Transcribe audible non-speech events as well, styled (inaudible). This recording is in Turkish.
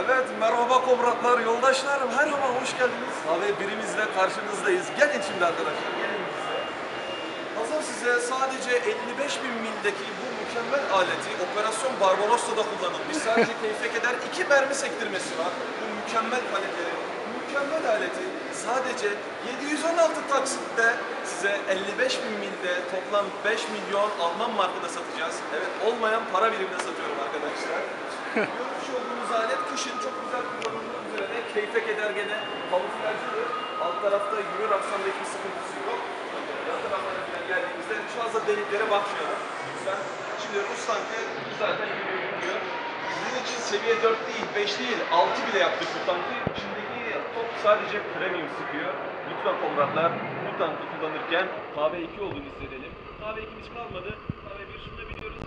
Evet, merhaba komratlar, yoldaşlarım. Merhaba, hoş geldiniz. Abi birimizle karşınızdayız. Gelin şimdi arkadaşlar, gelin bize. Hazır size sadece 55 bin mildeki bu mükemmel aleti Operasyon Barbarossa'da kullanılmış. Sadece (laughs) keyfe keder iki mermi sektirmesi var. Bu mükemmel paletleri, mükemmel aleti sadece 716 taksitte size 55 bin milde toplam 5 milyon Alman markada satacağız. Evet, olmayan para birimine satıyorum arkadaşlar. (laughs) Görmüş olduğunuz alet kışın çok güzel kullanılmak üzere keyfe keder gene kamuflajlı. Alt tarafta yürür aksamda hiçbir sıkıntısı yok. Yan taraflara falan geldiğimizde şu anda deliklere bakmayalım. Lütfen. Şimdi Rus tankı zaten yürüyor gidiyor. Bunun için seviye 4 değil, 5 değil, 6 bile yaptık bu tankı. İçindeki top sadece premium sıkıyor. Lütfen komratlar bu tankı kullanırken KV2 olduğunu hissedelim. KV2 hiç kalmadı. KV1 şunu biliyoruz.